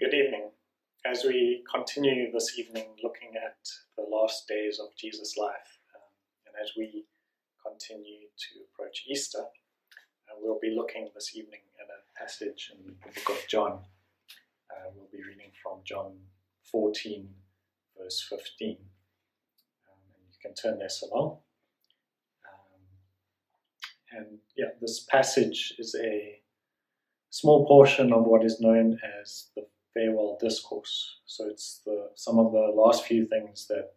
Good evening. As we continue this evening looking at the last days of Jesus' life, um, and as we continue to approach Easter, uh, we'll be looking this evening at a passage in the book of John. Uh, we'll be reading from John 14, verse 15. Um, and you can turn this along. Um, and yeah, this passage is a small portion of what is known as the farewell discourse. So it's the, some of the last few things that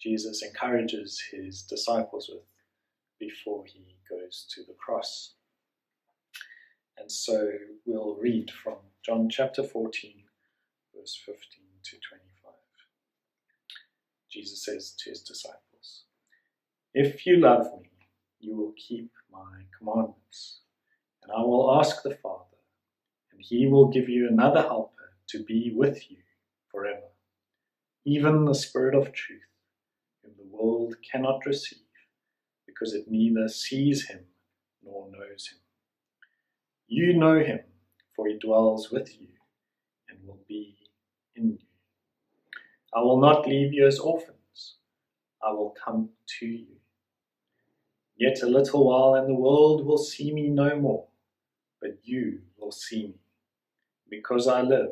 Jesus encourages his disciples with before he goes to the cross. And so we'll read from John chapter 14, verse 15 to 25. Jesus says to his disciples, If you love me, you will keep my commandments, and I will ask the Father and he will give you another helper to be with you forever, even the Spirit of truth, whom the world cannot receive, because it neither sees him nor knows him. You know him, for he dwells with you and will be in you. I will not leave you as orphans, I will come to you. Yet a little while, and the world will see me no more, but you will see me. Because I live,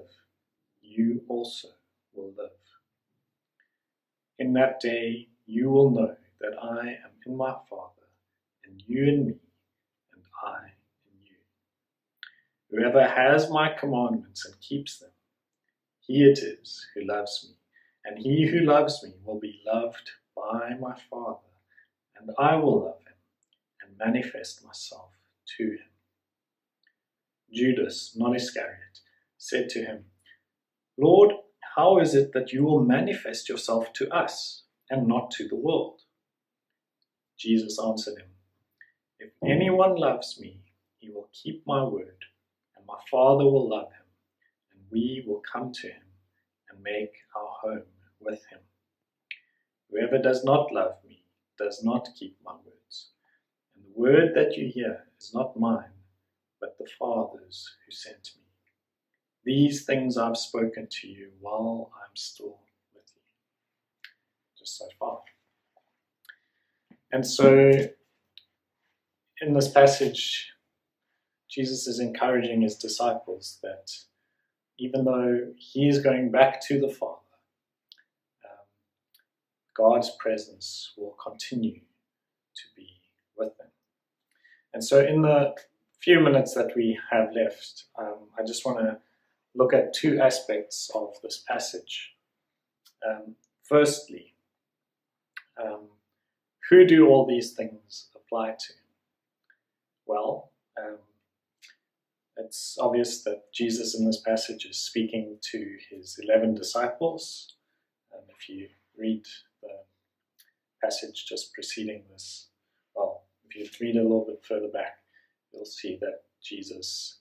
you also will live. In that day you will know that I am in my Father, and you in me, and I in you. Whoever has my commandments and keeps them, he it is who loves me, and he who loves me will be loved by my Father, and I will love him and manifest myself to him. Judas, non Iscariot, said to him, Lord, how is it that you will manifest yourself to us and not to the world? Jesus answered him, If hmm. anyone loves me, he will keep my word, and my Father will love him, and we will come to him and make our home with him. Whoever does not love me does not keep my words, and the word that you hear is not mine, but the Father's who sent me. These things I've spoken to you while I'm still with you. Just so far. And so, in this passage, Jesus is encouraging his disciples that even though he is going back to the Father, um, God's presence will continue to be with them. And so, in the few minutes that we have left, um, I just want to look at two aspects of this passage. Um, firstly, um, who do all these things apply to? Well, um, it's obvious that Jesus in this passage is speaking to his 11 disciples. And if you read the passage just preceding this, well, if you read a little bit further back, you'll see that Jesus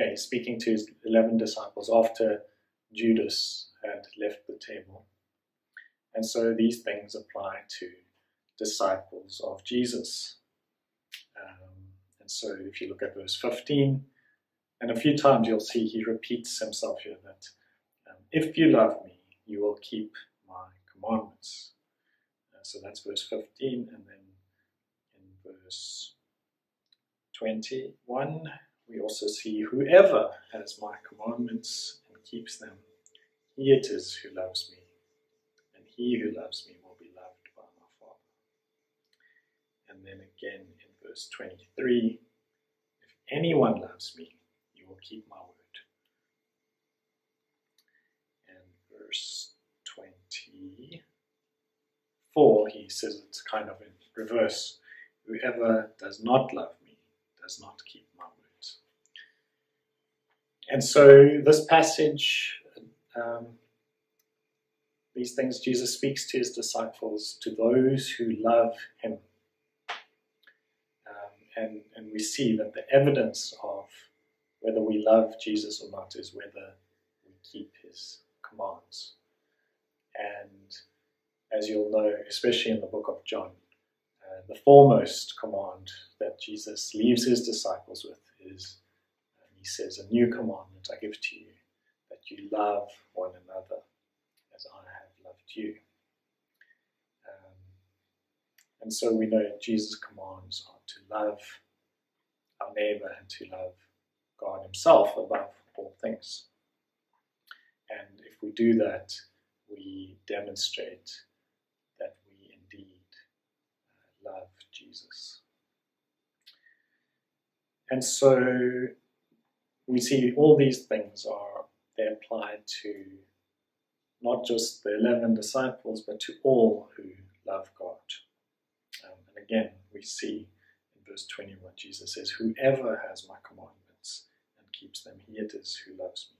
yeah, he's speaking to his 11 disciples after Judas had left the table. And so these things apply to disciples of Jesus. Um, and so if you look at verse 15, and a few times you'll see he repeats himself here that um, if you love me, you will keep my commandments. Uh, so that's verse 15, and then in verse 21 we also see whoever has my commandments and keeps them, he it is who loves me, and he who loves me will be loved by my Father. And then again in verse 23 if anyone loves me, he will keep my word. And verse 24, he says it's kind of in reverse whoever does not love me does not keep and so, this passage, um, these things Jesus speaks to his disciples, to those who love him. Um, and, and we see that the evidence of whether we love Jesus or not is whether we keep his commands. And as you'll know, especially in the book of John, uh, the foremost command that Jesus leaves his disciples with is he says, A new commandment I give to you, that you love one another as I have loved you. Um, and so we know Jesus' commands are to love our neighbor and to love God Himself above all things. And if we do that, we demonstrate that we indeed uh, love Jesus. And so we see all these things are they apply to not just the 11 disciples, but to all who love God. Um, and again, we see in verse 21, Jesus says, Whoever has my commandments and keeps them, he it is who loves me.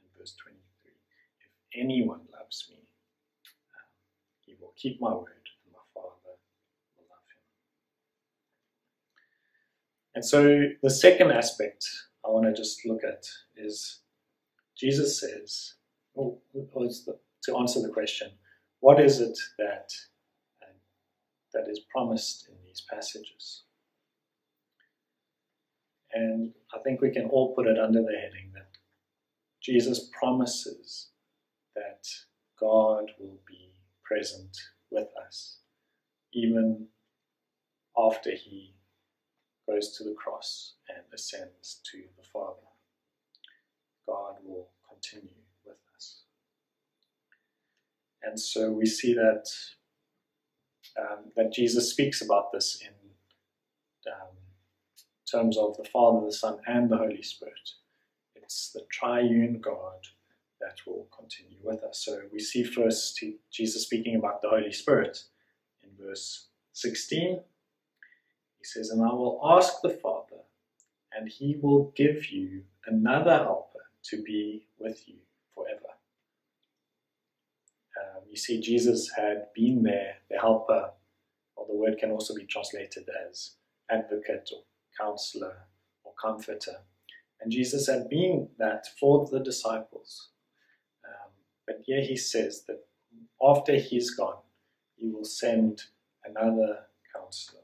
And verse 23, If anyone loves me, um, he will keep my word, and my Father will love him. And so the second aspect I want to just look at is Jesus says, or, or the, to answer the question, what is it that uh, that is promised in these passages? And I think we can all put it under the heading that Jesus promises that God will be present with us, even after he goes to the cross and ascends to the Father. God will continue with us. And so we see that um, that Jesus speaks about this in um, terms of the Father, the Son, and the Holy Spirit. It's the triune God that will continue with us. So we see first Jesus speaking about the Holy Spirit in verse 16. Says, And I will ask the Father, and he will give you another helper to be with you forever. Um, you see, Jesus had been there, the helper, or the word can also be translated as advocate or counselor or comforter. And Jesus had been that for the disciples. Um, but here he says that after he's gone, he will send another counselor.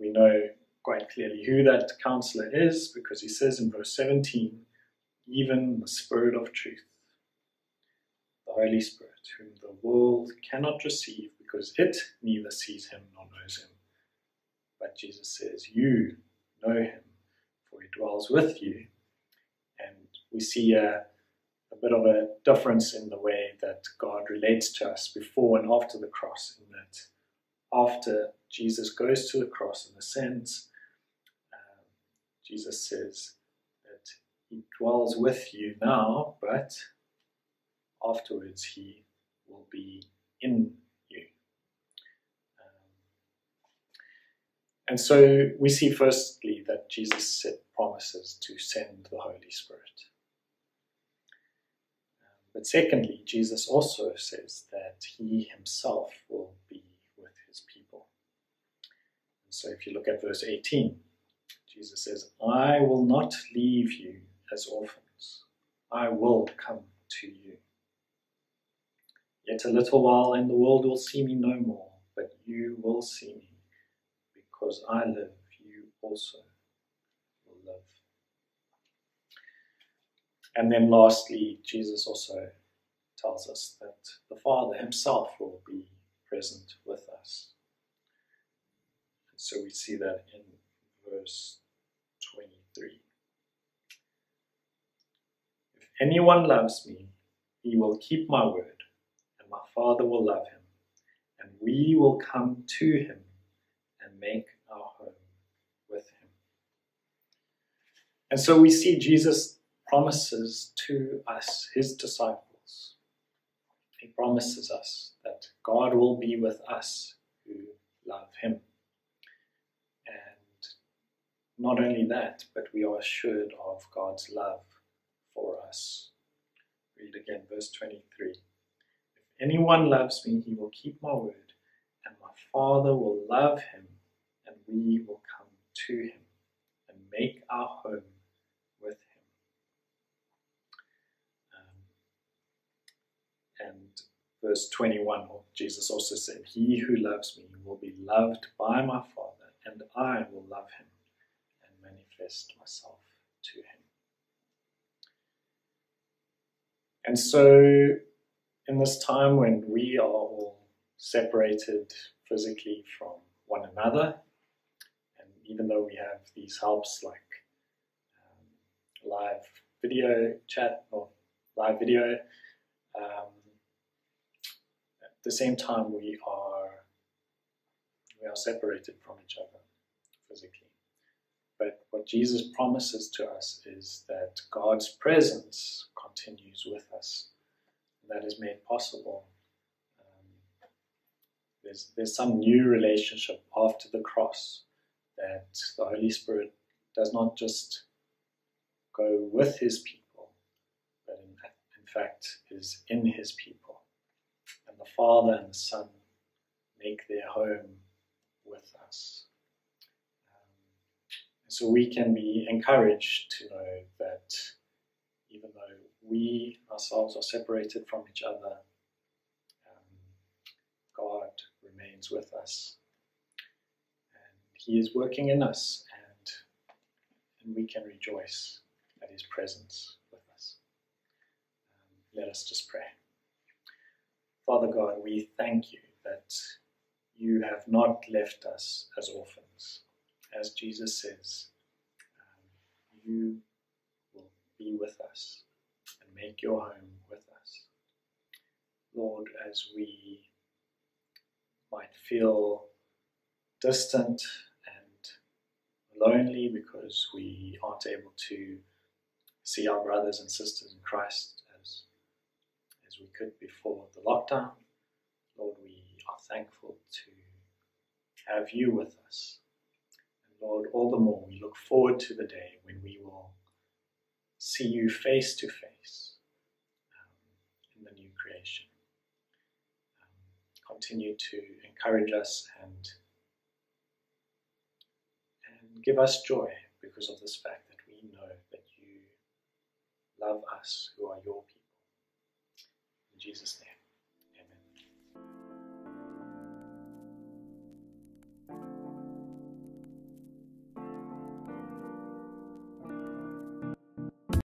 We know quite clearly who that counselor is because he says in verse 17, even the Spirit of truth, the Holy Spirit, whom the world cannot receive because it neither sees him nor knows him. But Jesus says, You know him, for he dwells with you. And we see a, a bit of a difference in the way that God relates to us before and after the cross, in that after Jesus goes to the cross and ascends, um, Jesus says that he dwells with you now, but afterwards he will be in you. Um, and so we see firstly that Jesus promises to send the Holy Spirit. Um, but secondly, Jesus also says that he himself will be with his people. And so if you look at verse 18, Jesus says, I will not leave you as orphans, I will come to you. Yet a little while, and the world will see me no more, but you will see me. Because I live, you also will live. And then lastly, Jesus also tells us that the Father himself will be present with us. So we see that in verse 23. If anyone loves me, he will keep my word and my Father will love him, and we will come to him and make our home with him. And so we see Jesus promises to us, his disciples. He promises us that God will be with us who love him. Not only that, but we are assured of God's love for us. Read again, verse 23 If anyone loves me, he will keep my word, and my Father will love him, and we will come to him and make our home with him. Um, and verse 21, Jesus also said, He who loves me will be loved by my Father, and I will love him manifest myself to him. And so, in this time when we are all separated physically from one another, and even though we have these helps like um, live video chat or live video, um, at the same time we are we are separated from each other physically. But what Jesus promises to us is that God's presence continues with us. And that is made possible. Um, there's, there's some new relationship after the cross that the Holy Spirit does not just go with his people, but in, in fact is in his people. And the Father and the Son make their home with us. So we can be encouraged to know that even though we ourselves are separated from each other, um, God remains with us. And He is working in us, and, and we can rejoice at His presence with us. Um, let us just pray. Father God, we thank you that you have not left us as orphans as Jesus says, um, you will be with us and make your home with us. Lord, as we might feel distant and lonely because we aren't able to see our brothers and sisters in Christ as, as we could before the lockdown, Lord, we are thankful to have you with us Lord, all the more we look forward to the day when we will see you face to face um, in the new creation. Um, continue to encourage us and, and give us joy because of this fact that we know that you love us who are your people. In Jesus' name.